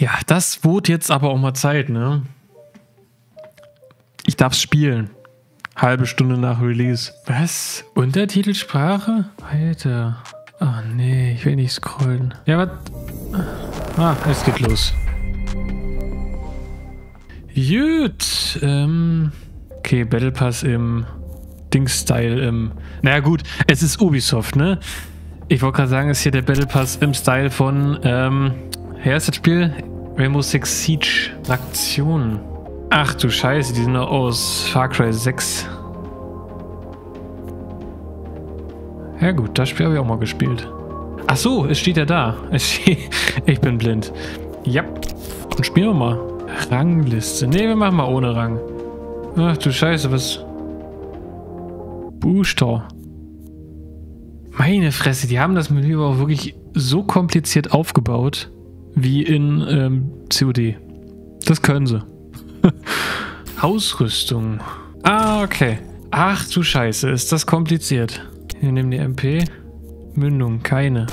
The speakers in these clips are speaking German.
Ja, das wurde jetzt aber auch mal Zeit, ne? Ich darf's spielen. Halbe Stunde nach Release. Was? Untertitelsprache? Alter. Oh nee, ich will nicht scrollen. Ja, was? Ah, es geht los. Gut. Ähm, okay, Battle Pass im Dings-Style im... Naja gut, es ist Ubisoft, ne? Ich wollte gerade sagen, es ist hier der Battle Pass im Style von... Ähm, wer ist das Spiel? Rainbow Six Siege Aktion. Ach du Scheiße, die sind noch aus Far Cry 6. Ja gut, das Spiel habe ich auch mal gespielt. Ach so, es steht ja da. ich bin blind. Ja. Und spielen wir mal. Rangliste. Ne, wir machen mal ohne Rang. Ach du Scheiße, was... Booster. Meine Fresse, die haben das Menü aber auch wirklich so kompliziert aufgebaut, wie in ähm, COD. Das können sie. Hausrüstung. Ah, okay. Ach du Scheiße, ist das kompliziert. Wir nehmen die MP. Mündung, keine.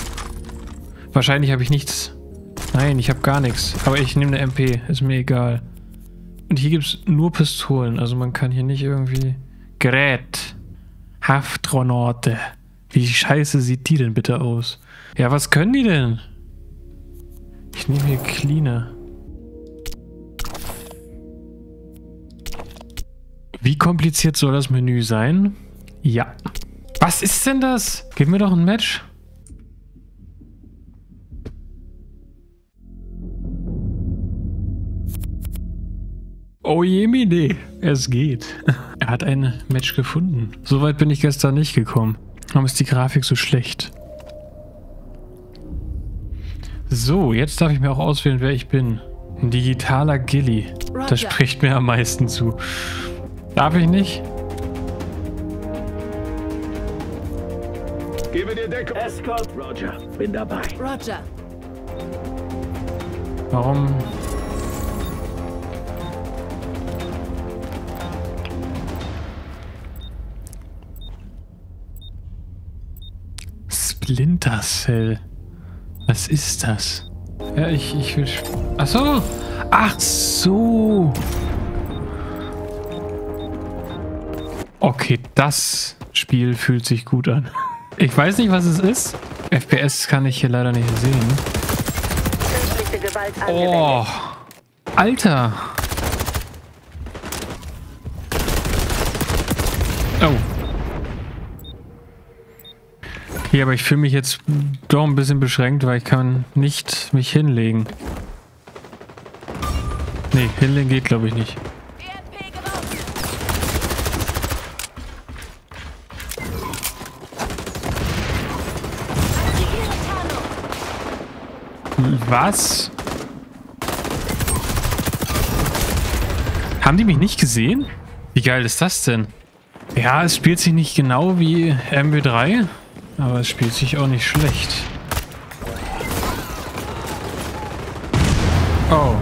Wahrscheinlich habe ich nichts. Nein, ich habe gar nichts. Aber ich nehme eine MP, ist mir egal. Und hier gibt es nur Pistolen, also man kann hier nicht irgendwie... Gerät. Haftgranate. Wie scheiße sieht die denn bitte aus? Ja, was können die denn? Ich nehme hier Cleaner. Wie kompliziert soll das Menü sein? Ja. Was ist denn das? Gib mir doch ein Match. Oh je, Mine. Es geht. Er hat ein Match gefunden. Soweit bin ich gestern nicht gekommen. Warum ist die Grafik so schlecht? So, jetzt darf ich mir auch auswählen, wer ich bin. Ein digitaler Gilly. Das spricht mir am meisten zu. Darf ich nicht? Gebe dir Deckung. Escort. Roger. Bin dabei. Roger. Warum? Splinter Cell. Was ist das? Ja, ich, ich will... Ach so! Ach so! Okay, das Spiel fühlt sich gut an. Ich weiß nicht, was es ist. FPS kann ich hier leider nicht sehen. Oh! Alter! Oh. Okay, aber ich fühle mich jetzt doch ein bisschen beschränkt, weil ich kann nicht mich hinlegen. Nee, hinlegen geht glaube ich nicht. Was? Haben die mich nicht gesehen? Wie geil ist das denn? Ja, es spielt sich nicht genau wie MW3. Aber es spielt sich auch nicht schlecht. Oh.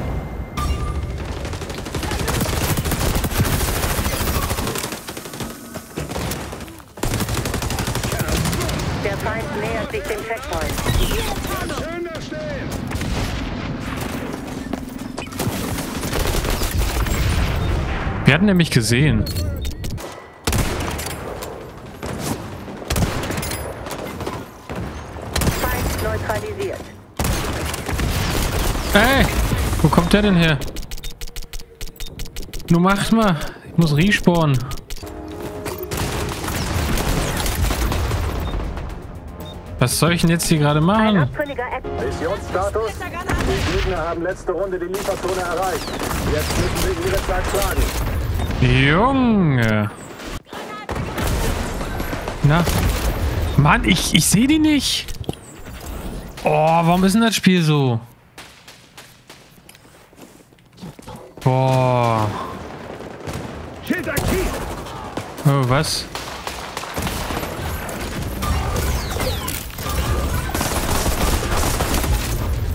Der Feind nähert sich dem Checkpoint. Wir hatten nämlich gesehen. Ey, wo kommt der denn her? Nur macht mal. Ich muss respawnen. Was soll ich denn jetzt hier gerade machen? Missionsstatus. Die Gegner haben letzte Runde die Lieferzone erreicht. Jetzt müssen wir ihre Zeit schlagen. Junge. Na. Mann, ich, ich sehe die nicht. Oh, warum ist denn das Spiel so? Boah. Oh, was?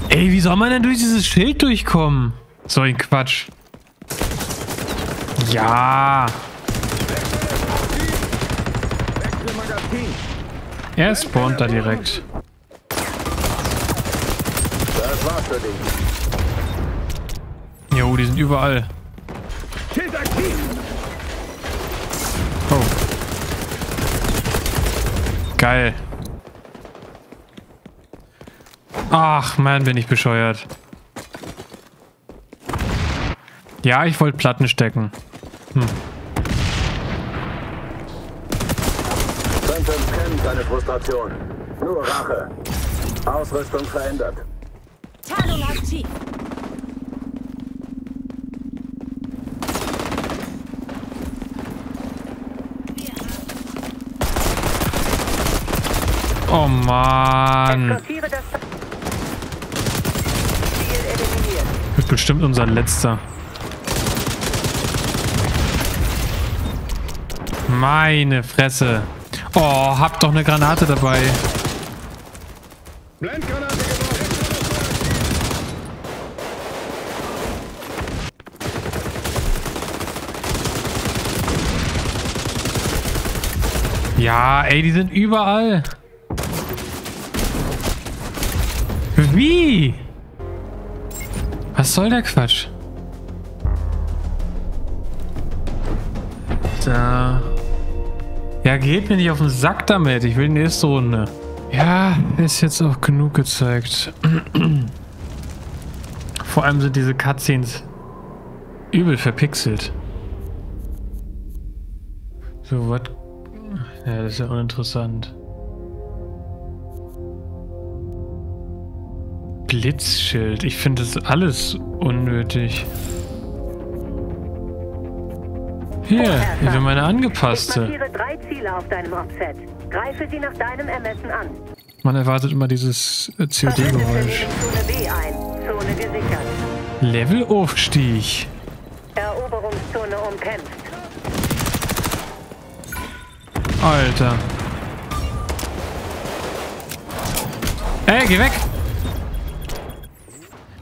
Ey, wie soll man denn durch dieses Schild durchkommen? So ein Quatsch. Ja. Er spawnt da direkt. Das war's für dich. Überall. Oh. Geil. Ach, man, bin ich bescheuert. Ja, ich wollte Platten stecken. Hm. Phantom kennt deine Frustration. Nur Rache. Ausrüstung verändert. Tarnung aktiv. Oh Mann. Das. Wird bestimmt unser letzter. Meine Fresse. Oh, hab doch eine Granate dabei. Blendgranate. Ja, ey, die sind überall. Wie? Was soll der Quatsch? Da. Ja, geht mir nicht auf den Sack damit. Ich will die nächste Runde. Ja, ist jetzt auch genug gezeigt. Vor allem sind diese Cutscenes übel verpixelt. So, was? Ja, das ist ja uninteressant. Blitzschild. Ich finde das alles unnötig. Hier, ich will meine angepasste. Man erwartet immer dieses äh, COD-Geräusch. Levelaufstieg. Eroberungszone umkämpft. Alter. Ey, geh weg!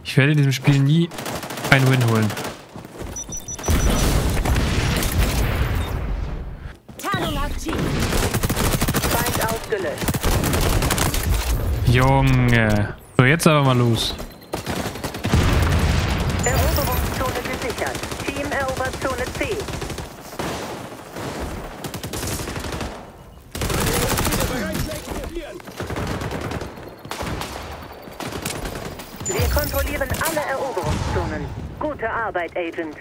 Ich werde in diesem Spiel nie einen Win holen. Junge. So, jetzt aber mal los. Eroberungszone gesichert. Team erobert Zone C. Wir kontrollieren alle Eroberungszonen. Gute Arbeit, Agent.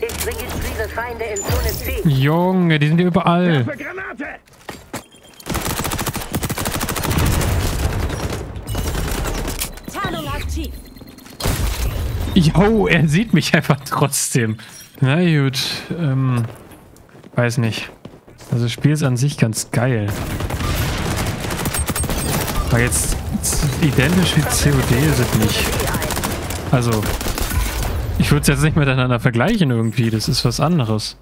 Ich registriere Feinde in Zone C. Junge, die sind hier überall. Granate! Tarnung aktiv. Jo, er sieht mich einfach trotzdem. Na gut, ähm, weiß nicht. Also das Spiel ist an sich ganz geil. Aber jetzt identisch wie COD ist es nicht. Also, ich würde es jetzt nicht miteinander vergleichen irgendwie. Das ist was anderes.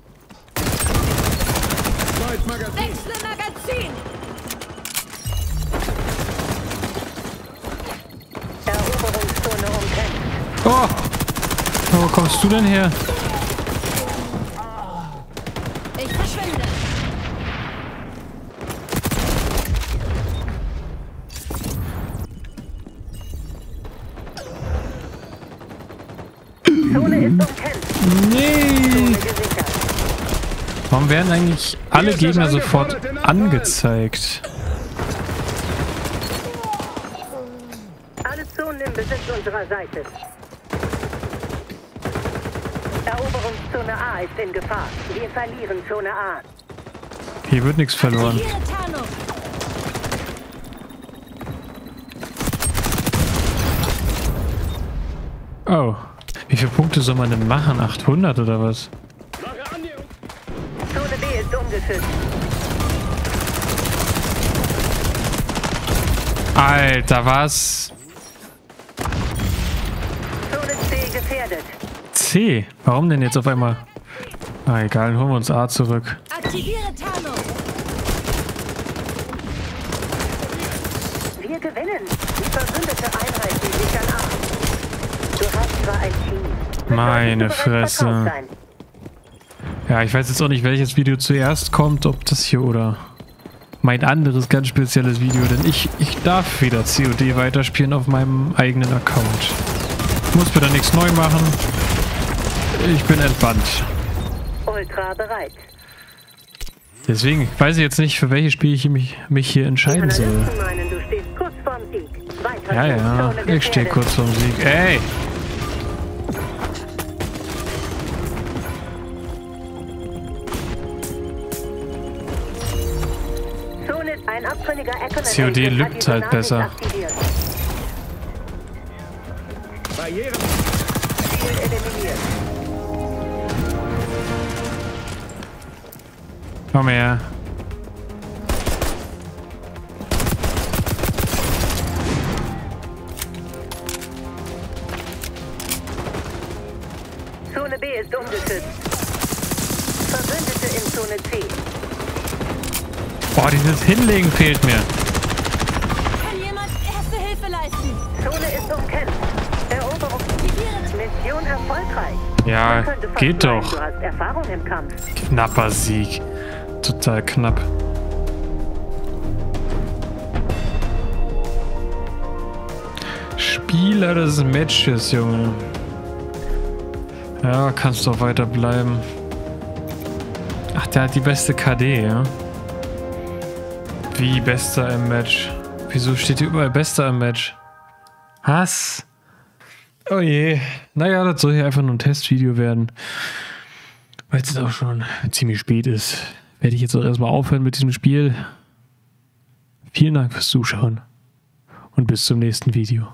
Oh! Wo kommst du denn her? Ich verschwinde. Zone ist umkämpft. Nee! Zone gesichert. Warum werden eigentlich alle Gegner sofort angezeigt? Alle Zonen im Besitz unserer Seite. Eroberungszone A ist in Gefahr. Wir verlieren Zone A. Hier wird nichts verloren. Oh. Wie viele Punkte soll man denn machen? 800 oder was? Alter, was? C? Warum denn jetzt auf einmal? Ah, egal, dann holen wir uns A zurück. Aktiviere Tarnung. Wir gewinnen. Die verbündete Einheit, die sichern ab. Du hast zwar ein Team. Meine Fresse. Ja, ich weiß jetzt auch nicht, welches Video zuerst kommt, ob das hier oder mein anderes ganz spezielles Video, denn ich, ich darf wieder COD weiterspielen auf meinem eigenen Account. Muss da nichts neu machen. Ich bin entspannt. Ultra bereit. Deswegen weiß ich jetzt nicht, für welches Spiel ich mich, mich hier entscheiden soll. Meinen, du stehst kurz vorm Sieg. Weiter Ja, ja, ich stehe kurz vorm Sieg. Ey! COD lügt halt besser. aktiviert. Barriere. Ziel eliminiert. Komm her. Zone B ist ungeschützt. Verbündete in Zone C. Boah, dieses Hinlegen fehlt mir. Kann jemand erste Hilfe leisten? Zone ist umkämpft. Eroberung. Mission erfolgreich. Ja, geht meinen, doch. Du hast Erfahrung im Kampf. Knapper Sieg. Total knapp. Spieler des Matches, Junge. Ja, kannst doch weiter bleiben. Ach, der hat die beste KD, ja? Wie bester im Match? Wieso steht hier überall bester im Match? Was? Oh je. Naja, das soll hier einfach nur ein Testvideo werden. Weil es auch schon ziemlich spät ist, werde ich jetzt auch erstmal aufhören mit diesem Spiel. Vielen Dank fürs Zuschauen und bis zum nächsten Video.